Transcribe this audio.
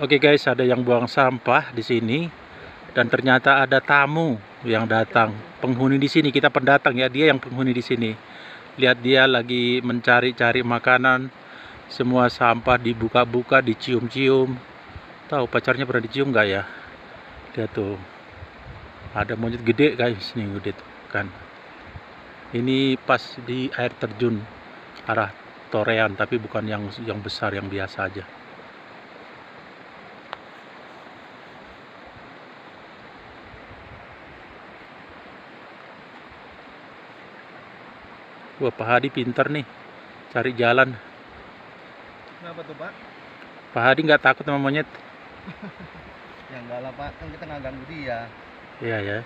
Oke guys, ada yang buang sampah di sini dan ternyata ada tamu yang datang. Penghuni di sini, kita pendatang ya, dia yang penghuni di sini. Lihat dia lagi mencari-cari makanan. Semua sampah dibuka-buka, dicium-cium. Tahu pacarnya pernah dicium nggak ya? Dia tuh. Ada monyet gede guys, nih gede tuh kan. Ini pas di air terjun arah Torean, tapi bukan yang yang besar, yang biasa aja. Wah, Pak Hadi pinter nih. Cari jalan. Kenapa tuh Pak? Pak Hadi nggak takut sama monyet? Ya enggak lah Pak, kan kita nggak ganggu dia. Iya ya.